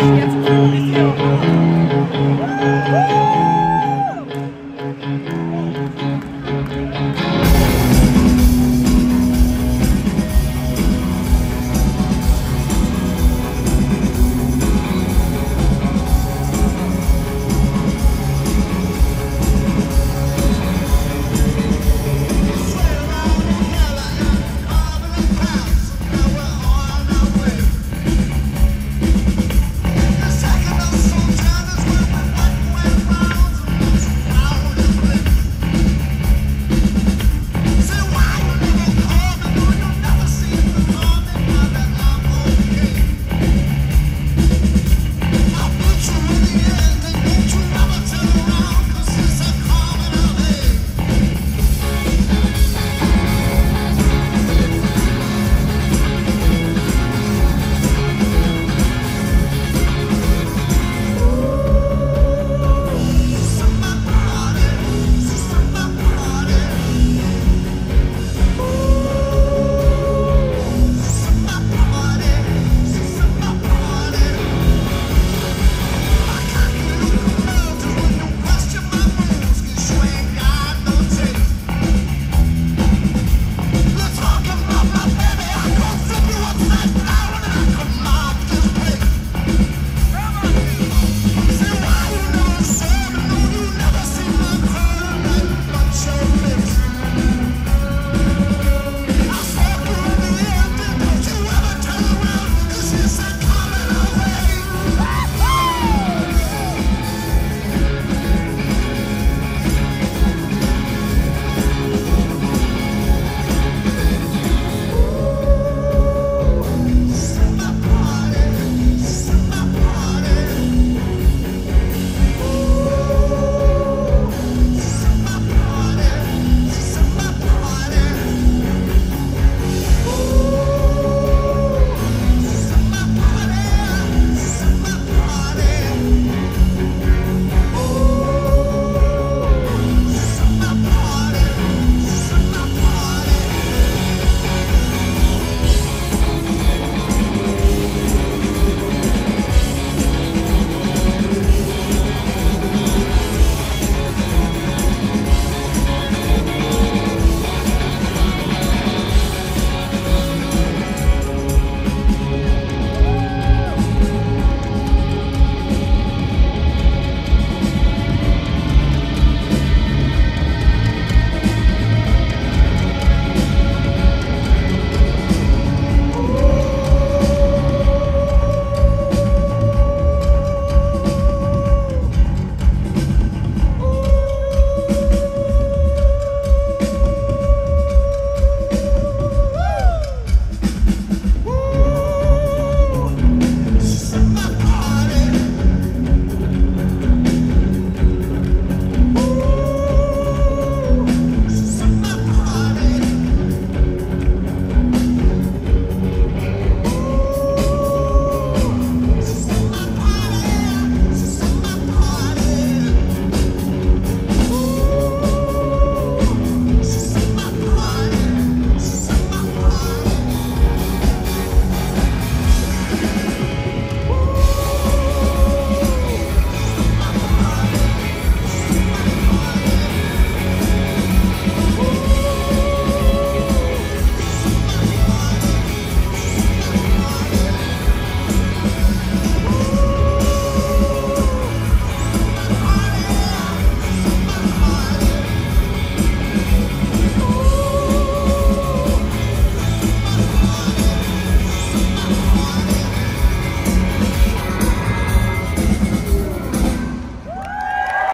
Jetzt, jetzt, jetzt, jetzt, jetzt,